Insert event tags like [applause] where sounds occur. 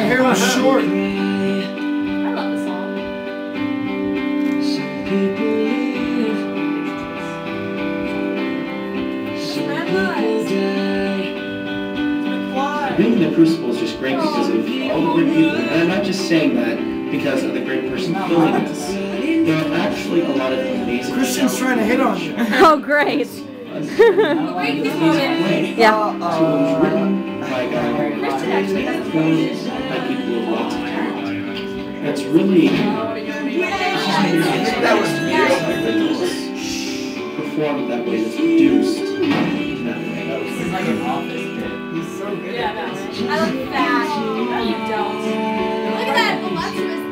chord. I love the song. Some people live, some people die. Being in the Crucible is just great because of all the great people. And I'm not just saying that because of the great person filming this. There are actually a lot of amazing Christian's trying to hit on you. [laughs] Oh, great. [laughs] Wait, this moment. Yeah. Guy who Christian actually has a performed by people with lots of talent. And really That was performed that way, that's produced that way. It's like an office bit. He's so good. Yeah, no. I love that. No, you don't. Look at that voluptuous.